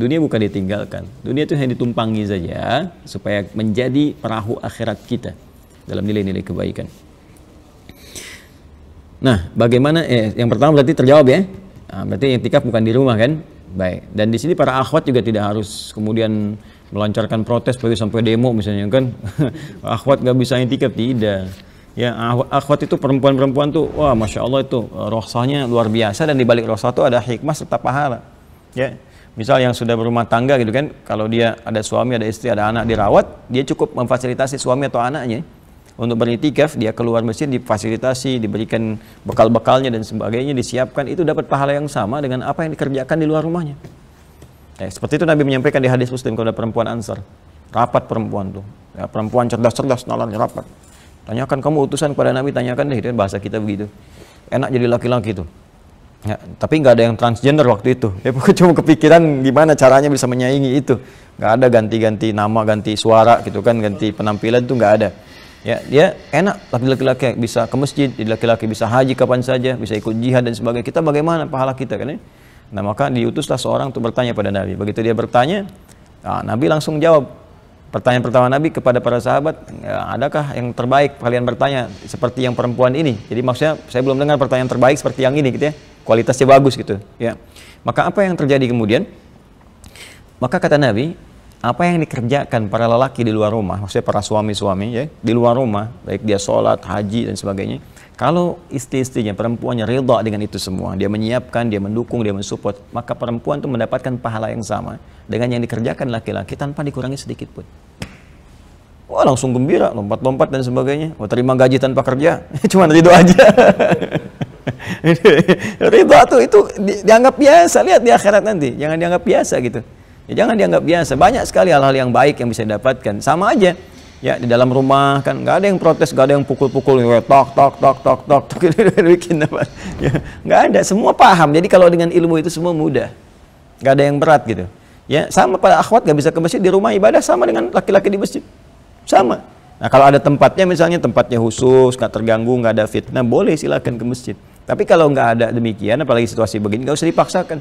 Dunia bukan ditinggalkan. Dunia itu hanya ditumpangi saja supaya menjadi perahu akhirat kita dalam nilai-nilai kebaikan. Nah, bagaimana? Eh, yang pertama berarti terjawab ya. Nah, berarti tikaf bukan di rumah kan? Baik. Dan di sini para akhwat juga tidak harus kemudian melancarkan protes bagi sampai demo misalnya kan. akhwat nggak bisa intikaf tidak. Ya, akhwat itu perempuan-perempuan tuh, wah masya Allah itu eh, rohsahnya luar biasa dan di balik rohsah itu ada hikmah serta pahala. Ya, misal yang sudah berumah tangga gitu kan, kalau dia ada suami, ada istri, ada anak dirawat, dia cukup memfasilitasi suami atau anaknya untuk beritikaf dia keluar masjid difasilitasi diberikan bekal-bekalnya dan sebagainya disiapkan itu dapat pahala yang sama dengan apa yang dikerjakan di luar rumahnya. Ya, seperti itu Nabi menyampaikan di hadis muslim kepada perempuan ansar. Rapat perempuan tuh. Ya, perempuan cerdas-cerdas nalarnya rapat. Tanyakan kamu utusan kepada Nabi? Tanyakan deh itu bahasa kita begitu. Enak jadi laki-laki tuh Ya, tapi nggak ada yang transgender waktu itu. Ya, cuma kepikiran gimana caranya bisa menyaingi itu. Nggak ada ganti-ganti nama, ganti suara gitu kan, ganti penampilan itu nggak ada. Ya dia enak laki-laki bisa ke masjid laki-laki bisa haji kapan saja bisa ikut jihad dan sebagainya. Kita bagaimana pahala kita kan ya? Nah maka diutuslah seorang untuk bertanya pada Nabi. Begitu dia bertanya nah, Nabi langsung jawab. Pertanyaan pertama Nabi kepada para sahabat ya, adakah yang terbaik? Kalian bertanya seperti yang perempuan ini. Jadi maksudnya saya belum dengar pertanyaan terbaik seperti yang ini gitu ya kualitasnya bagus gitu ya maka apa yang terjadi kemudian maka kata Nabi apa yang dikerjakan para lelaki di luar rumah, maksudnya para suami-suami ya, di luar rumah, baik dia sholat, haji dan sebagainya, kalau istri-istrinya, perempuannya rela dengan itu semua, dia menyiapkan, dia mendukung, dia mensupport, maka perempuan itu mendapatkan pahala yang sama dengan yang dikerjakan laki-laki tanpa dikurangi sedikit pun. Wah langsung gembira, lompat-lompat dan sebagainya. Wah terima gaji tanpa kerja, cuma itu aja. Ridho tuh itu dianggap biasa, lihat di akhirat nanti, jangan dianggap biasa gitu. Ya, jangan dianggap biasa. Banyak sekali hal-hal yang baik yang bisa didapatkan. Sama aja. Ya di dalam rumah kan nggak ada yang protes, nggak ada yang pukul-pukul, tok tok tok tok tok tok bikin apa? Ya, nggak ada. Semua paham. Jadi kalau dengan ilmu itu semua mudah. Nggak ada yang berat gitu. Ya sama pada akhwat nggak bisa ke masjid di rumah ibadah sama dengan laki-laki di masjid. Sama. Nah kalau ada tempatnya misalnya tempatnya khusus, nggak terganggu, nggak ada fitnah, boleh silakan ke masjid. Tapi kalau nggak ada demikian, apalagi situasi begini, nggak usah dipaksakan.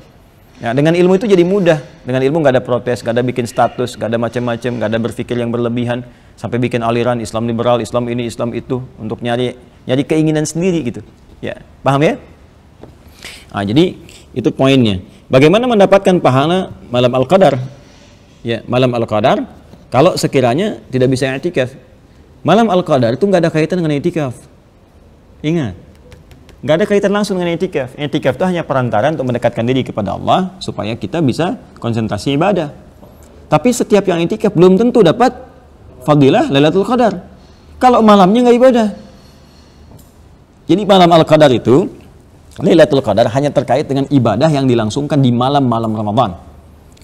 Ya, dengan ilmu itu jadi mudah. Dengan ilmu nggak ada protes, nggak ada bikin status, nggak ada macam-macam, nggak ada berpikir yang berlebihan sampai bikin aliran Islam liberal, Islam ini, Islam itu untuk nyari nyari keinginan sendiri gitu. Ya, paham ya? Nah, jadi itu poinnya. Bagaimana mendapatkan pahala malam Al-Qadar? Ya, malam Al-Qadar Kalau sekiranya tidak bisa i'tikaf, malam Al-Qadar itu nggak ada kaitan dengan i'tikaf. Ingat, nggak ada kaitan langsung dengan i'tikaf. I'tikaf itu hanya perantara untuk mendekatkan diri kepada Allah supaya kita bisa konsentrasi ibadah. Tapi setiap yang i'tikaf belum tentu dapat fadilah Lailatul Qadar. Kalau malamnya nggak ibadah. Jadi malam Al-Qadar itu Lailatul Qadar hanya terkait dengan ibadah yang dilangsungkan di malam-malam Ramadan.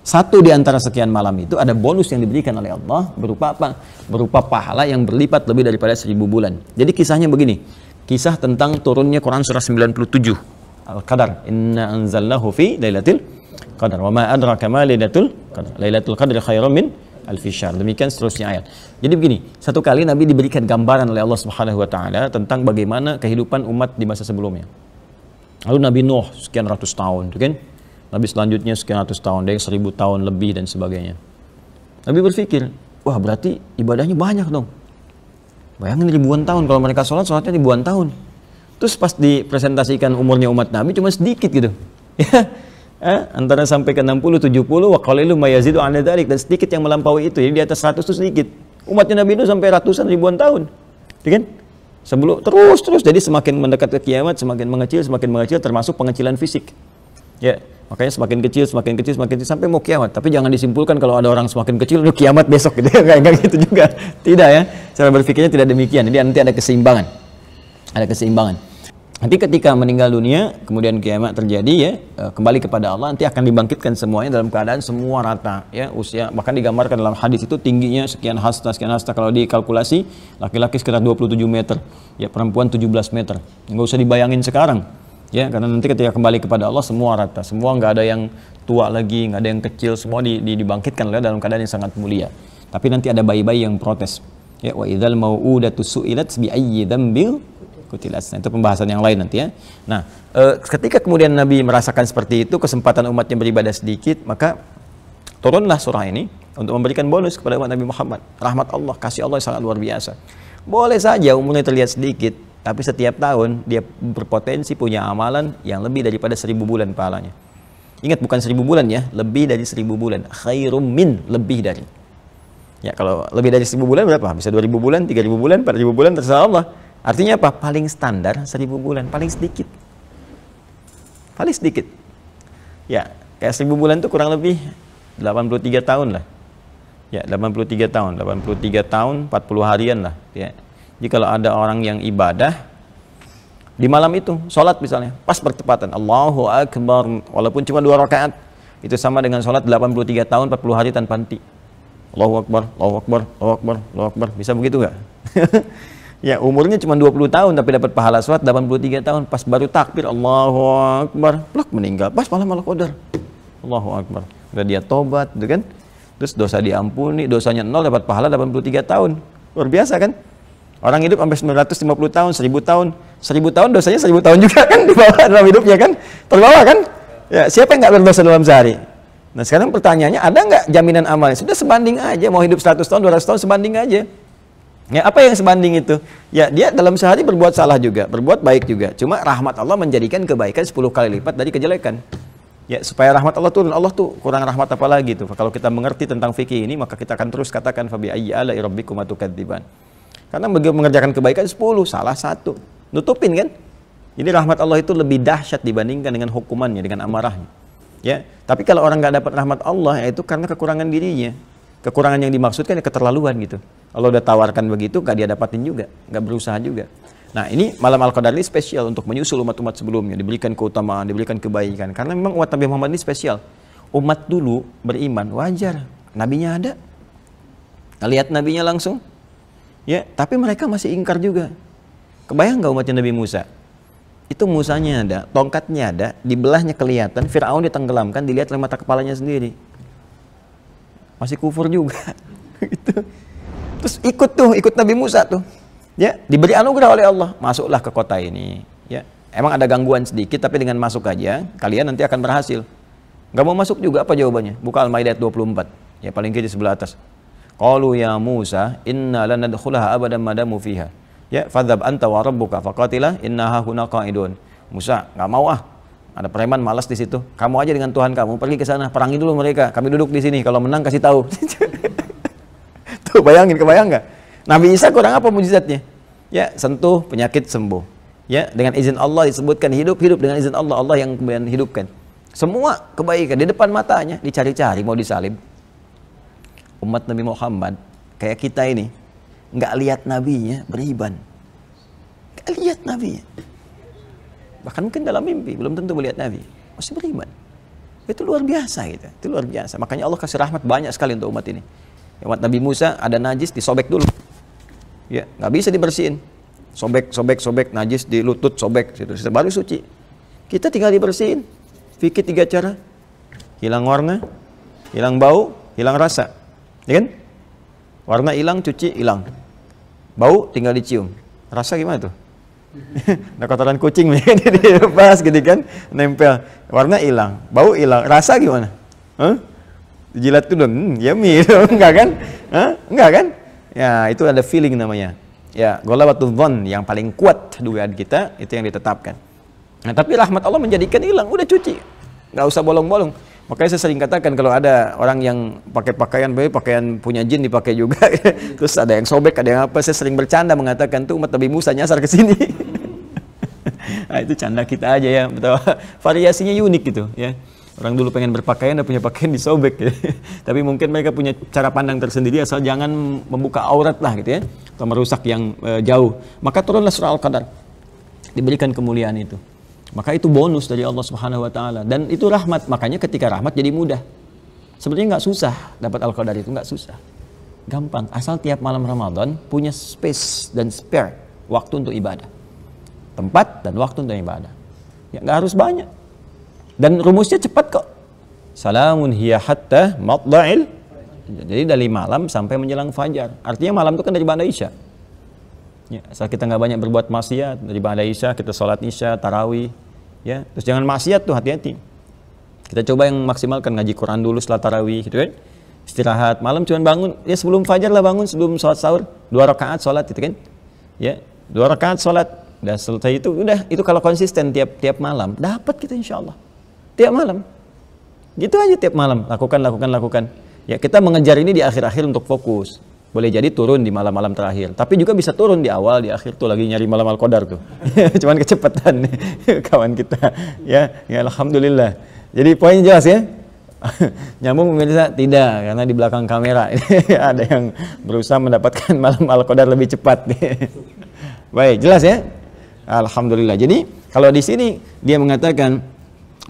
Satu di antara sekian malam itu ada bonus yang diberikan oleh Allah berupa apa? Berupa pahala yang berlipat lebih daripada seribu bulan. Jadi kisahnya begini. Kisah tentang turunnya Quran surah 97. Al-Qadar. Inna anzalnahu fi Lailatul Qadar. Wa ma adraka ma Lailatul Qadar. Lailatul Qadar khairum min alfishar. Demikian seterusnya ayat. Jadi begini, satu kali Nabi diberikan gambaran oleh Allah Subhanahu wa taala tentang bagaimana kehidupan umat di masa sebelumnya. Lalu Nabi Nuh sekian ratus tahun, gitu kan? Nabi selanjutnya sekian ratus tahun, ada yang seribu tahun lebih dan sebagainya. Nabi berpikir, wah berarti ibadahnya banyak dong. Bayangin ribuan tahun, kalau mereka sholat, sholatnya ribuan tahun. Terus pas dipresentasikan umurnya umat Nabi cuma sedikit gitu. Ya, eh, antara sampai ke 60, 70, wa qalilu mayazidu an dan sedikit yang melampaui itu. Jadi di atas 100 itu sedikit. Umatnya Nabi itu sampai ratusan ribuan tahun. Ya kan? Sebelum terus terus jadi semakin mendekat ke kiamat semakin mengecil semakin mengecil termasuk pengecilan fisik. Ya, makanya semakin kecil semakin kecil semakin kecil sampai mau kiamat. Tapi jangan disimpulkan kalau ada orang semakin kecil itu kiamat besok gitu ya kayak gitu juga. Tidak ya. Cara berpikirnya tidak demikian. Jadi nanti ada keseimbangan. Ada keseimbangan. Nanti ketika meninggal dunia, kemudian kiamat terjadi ya, eh, kembali kepada Allah, nanti akan dibangkitkan semuanya dalam keadaan semua rata ya, usia bahkan digambarkan dalam hadis itu tingginya sekian hasta sekian hasta kalau dikalkulasi laki-laki sekitar 27 meter, ya perempuan 17 meter. Nggak usah dibayangin sekarang. Ya, karena nanti ketika kembali kepada Allah semua rata, semua nggak ada yang tua lagi, nggak ada yang kecil, semua di, di, dibangkitkan oleh dalam keadaan yang sangat mulia. Tapi nanti ada bayi-bayi yang protes. Ya, wa idzal mau'udatu su'ilat bi ayyi dzambil kutilas. Nah, itu pembahasan yang lain nanti ya. Nah, e, ketika kemudian Nabi merasakan seperti itu, kesempatan umatnya beribadah sedikit, maka turunlah surah ini untuk memberikan bonus kepada umat Nabi Muhammad. Rahmat Allah, kasih Allah yang sangat luar biasa. Boleh saja umurnya terlihat sedikit, tapi setiap tahun dia berpotensi punya amalan yang lebih daripada seribu bulan pahalanya. Ingat bukan seribu bulan ya, lebih dari seribu bulan. Khairum min, lebih dari. Ya kalau lebih dari seribu bulan berapa? Bisa dua ribu bulan, tiga ribu bulan, empat ribu bulan, terserah Allah. Artinya apa? Paling standar seribu bulan, paling sedikit. Paling sedikit. Ya, kayak seribu bulan itu kurang lebih 83 tahun lah. Ya, 83 tahun, 83 tahun, 40 harian lah. Ya. Jadi kalau ada orang yang ibadah di malam itu, sholat misalnya, pas bertepatan, Allahu Akbar, walaupun cuma dua rakaat, itu sama dengan sholat 83 tahun, 40 hari tanpa henti. Allahu Akbar, Allahu Akbar, Allahu Akbar, Allahu Akbar. Bisa begitu nggak? Ya umurnya cuma 20 tahun tapi dapat pahala sholat 83 tahun. Pas baru takbir Allahu Akbar. Plak meninggal. Pas malam malam qadar. Allahu Akbar. Udah dia tobat gitu kan. Terus dosa diampuni. Dosanya nol dapat pahala 83 tahun. Luar biasa kan. Orang hidup sampai 950 tahun, 1000 tahun. 1000 tahun dosanya 1000 tahun juga kan di bawah dalam hidupnya kan. Terbawa kan. Ya, siapa yang nggak berdosa dalam sehari? Nah sekarang pertanyaannya ada nggak jaminan amalnya? Sudah sebanding aja. Mau hidup 100 tahun, 200 tahun sebanding aja. Ya, apa yang sebanding itu? Ya, dia dalam sehari berbuat salah juga, berbuat baik juga. Cuma rahmat Allah menjadikan kebaikan 10 kali lipat dari kejelekan. Ya, supaya rahmat Allah turun. Allah tuh kurang rahmat apa lagi tuh? Kalau kita mengerti tentang fikih ini, maka kita akan terus katakan fabi ayyi ala rabbikum atukadziban. Karena mengerjakan kebaikan 10, salah satu. Nutupin kan? Jadi rahmat Allah itu lebih dahsyat dibandingkan dengan hukumannya, dengan amarahnya. Ya, tapi kalau orang nggak dapat rahmat Allah, ya itu karena kekurangan dirinya kekurangan yang dimaksudkan ya keterlaluan gitu. Kalau udah tawarkan begitu, gak dia dapatin juga, gak berusaha juga. Nah ini malam Al-Qadar ini spesial untuk menyusul umat-umat sebelumnya, diberikan keutamaan, diberikan kebaikan. Karena memang umat Nabi Muhammad ini spesial. Umat dulu beriman, wajar. Nabinya ada. Lihat nabinya langsung. Ya, tapi mereka masih ingkar juga. Kebayang gak umatnya Nabi Musa? Itu Musanya ada, tongkatnya ada, dibelahnya kelihatan, Fir'aun ditenggelamkan, dilihat oleh mata kepalanya sendiri. Masih kufur juga. Gitu. terus ikut tuh ikut Nabi Musa tuh. Ya diberi anugerah oleh Allah. Masuklah ke kota ini. Ya emang ada gangguan sedikit tapi dengan masuk aja kalian nanti akan berhasil. Nggak mau masuk juga apa jawabannya? Buka Al-Maidah 24 ya paling kiri sebelah atas Qalu ya Musa inna lanadkhulaha abadan madamu fiha ya fadzab anta wa rabbuka faqatila innaha huna qa'idun Musa nggak mau ah ada preman malas di situ. Kamu aja dengan Tuhan kamu pergi ke sana, perangi dulu mereka. Kami duduk di sini. Kalau menang kasih tahu. Tuh, bayangin, kebayang nggak? Nabi Isa kurang apa mujizatnya? Ya, sentuh penyakit sembuh. Ya, dengan izin Allah disebutkan hidup, hidup dengan izin Allah, Allah yang kemudian hidupkan. Semua kebaikan di depan matanya dicari-cari mau disalib. Umat Nabi Muhammad kayak kita ini nggak lihat nabinya beriban. Nggak lihat nabinya. Bahkan mungkin dalam mimpi belum tentu melihat nabi, masih beriman. Itu luar biasa gitu. Itu luar biasa. Makanya Allah kasih rahmat banyak sekali untuk umat ini. Umat Nabi Musa ada najis disobek dulu. Ya, nggak bisa dibersihin. Sobek, sobek, sobek, najis di lutut, sobek, situ baru suci. Kita tinggal dibersihin. Fikir tiga cara. Hilang warna, hilang bau, hilang rasa. Ya kan? Warna hilang, cuci hilang. Bau tinggal dicium. Rasa gimana tuh? nah kotoran kucing pas gitu kan nempel warna hilang bau hilang rasa gimana huh? jilat tuh hmm, yummy enggak kan huh? enggak kan ya itu ada feeling namanya ya golabatul dhon yang paling kuat dugaan kita itu yang ditetapkan nah tapi rahmat Allah menjadikan hilang udah cuci nggak usah bolong-bolong Makanya saya sering katakan kalau ada orang yang pakai pakaian pakaian punya jin dipakai juga, terus ada yang sobek, ada yang apa, saya sering bercanda mengatakan tuh umat Nabi Musa nyasar ke sini. nah, itu canda kita aja ya, betul. Variasinya unik gitu ya. Orang dulu pengen berpakaian dan punya pakaian disobek ya. Tapi mungkin mereka punya cara pandang tersendiri asal jangan membuka aurat lah gitu ya. Atau merusak yang e, jauh. Maka turunlah surah Al-Qadar. Diberikan kemuliaan itu. Maka itu bonus dari Allah Subhanahu wa taala dan itu rahmat. Makanya ketika rahmat jadi mudah. Sebenarnya nggak susah dapat Al-Qadar itu nggak susah. Gampang, asal tiap malam Ramadan punya space dan spare waktu untuk ibadah. Tempat dan waktu untuk ibadah. Ya nggak harus banyak. Dan rumusnya cepat kok. Salamun hiya hatta matla'il jadi dari malam sampai menjelang fajar. Artinya malam itu kan dari Banda Isya. Ya, asal kita nggak banyak berbuat maksiat dari Banda Isya kita sholat Isya, tarawih, ya terus jangan maksiat tuh hati-hati. Kita coba yang maksimalkan ngaji Quran dulu setelah tarawih gitu kan? Istirahat malam cuma bangun ya sebelum fajar lah bangun sebelum sholat sahur dua rakaat sholat gitu kan? Ya dua rakaat sholat dan selesai itu udah itu kalau konsisten tiap tiap malam dapat kita insya Allah. Tiap malam. Gitu aja tiap malam. Lakukan lakukan lakukan. Ya kita mengejar ini di akhir-akhir untuk fokus boleh jadi turun di malam-malam terakhir. Tapi juga bisa turun di awal di akhir tuh lagi nyari malam al qadar tuh. Cuman kecepatan kawan kita. Ya ya alhamdulillah. Jadi poin jelas ya? Nyambung pemirsa? Tidak karena di belakang kamera ada yang berusaha mendapatkan malam al qadar lebih cepat. Baik jelas ya? Alhamdulillah. Jadi kalau di sini dia mengatakan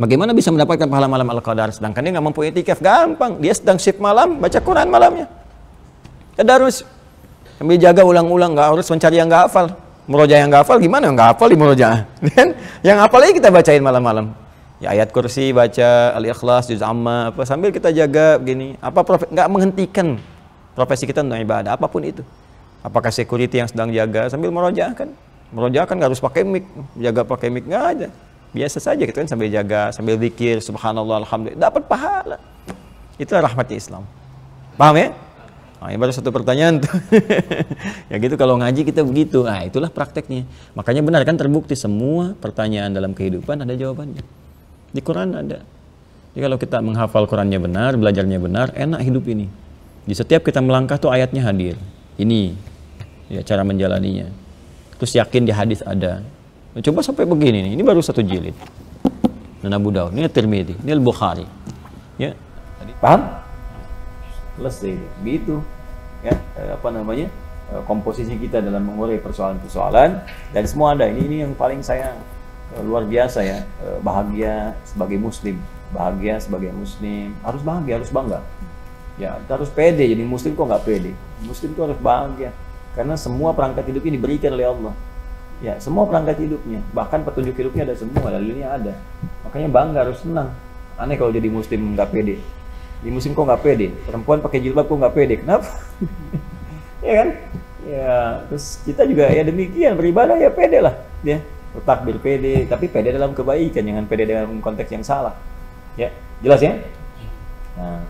bagaimana bisa mendapatkan pahala malam al qadar sedangkan dia nggak mampu itikaf gampang. Dia sedang shift malam baca Quran malamnya Tadarus. Sambil jaga ulang-ulang, nggak harus mencari yang nggak hafal. Murojaah yang nggak hafal gimana? Nggak hafal di murojaah. Kan? yang hafal lagi kita bacain malam-malam. Ya ayat kursi baca al-ikhlas juz amma apa sambil kita jaga begini. Apa profe, nggak menghentikan profesi kita untuk ibadah apa pun itu. Apakah security yang sedang jaga sambil murojaah kan? Murojaah kan nggak harus pakai mic, jaga pakai mic nggak ada. Biasa saja gitu kan sambil jaga, sambil zikir subhanallah alhamdulillah dapat pahala. Itulah rahmatnya Islam. Paham ya? Nah, ini baru satu pertanyaan tuh. ya gitu kalau ngaji kita begitu. Nah, itulah prakteknya. Makanya benar kan terbukti semua pertanyaan dalam kehidupan ada jawabannya. Di Quran ada. Jadi kalau kita menghafal Qurannya benar, belajarnya benar, enak hidup ini. Di setiap kita melangkah tuh ayatnya hadir. Ini ya cara menjalaninya. Terus yakin di hadis ada. Nah, coba sampai begini nih. Ini baru satu jilid. Dan Daud, ini Tirmidzi, ini Al-Bukhari. Ya. Paham? Selesai begitu ya eh, apa namanya eh, komposisi kita dalam mengurai persoalan-persoalan. Dan semua ada. Ini ini yang paling saya eh, luar biasa ya bahagia sebagai muslim. Bahagia sebagai muslim. Harus bahagia harus bangga. Ya harus pede jadi muslim kok nggak pede? Muslim itu harus bahagia. Karena semua perangkat hidup ini diberikan oleh Allah. Ya semua perangkat hidupnya. Bahkan petunjuk hidupnya ada semua dalilnya ada. Makanya bangga harus senang. Aneh kalau jadi muslim nggak pede di musim kok nggak pede. Perempuan pakai jilbab kok nggak pede. Kenapa? Ya kan? Ya terus kita juga ya demikian. Beribadah ya pede lah. Ya takbir pede. Tapi pede dalam kebaikan. Jangan pede dalam konteks yang salah. Ya jelas ya? Nah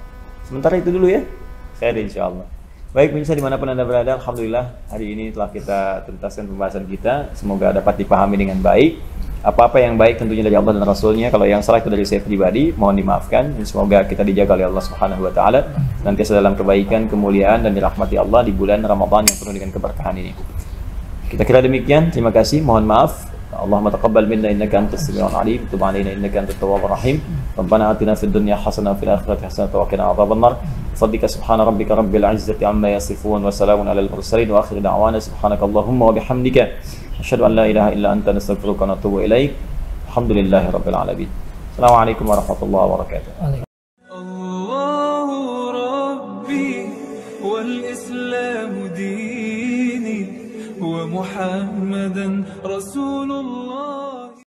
sementara itu dulu ya. Saya ada insya Allah. Baik pemirsa di mana pun anda berada Alhamdulillah hari ini telah kita tuntaskan pembahasan kita. Semoga dapat dipahami dengan baik apa-apa yang baik tentunya dari Allah dan Rasulnya kalau yang salah itu dari saya pribadi mohon dimaafkan dan semoga kita dijaga oleh Allah Subhanahu wa taala nanti dalam kebaikan kemuliaan dan dirahmati Allah di bulan Ramadan yang penuh dengan keberkahan ini kita kira demikian terima kasih mohon maaf اللهم تقبل منا انك انت السميع العليم تب علينا انك انت التواب الرحيم ربنا اتنا في الدنيا حسنه وفي الاخره حسنه وقنا عذاب النار صدق سبحان ربك رب العزه عما يصفون وسلام على المرسلين واخر دعوانا سبحانك اللهم وبحمدك أشهد أن لا إله إلا أنت نستغفرك ونتوب إليك. الحمد لله رب العالمين. السلام عليكم ورحمة الله وبركاته. الله ربي والإسلام ديني ومحمدا رسول الله.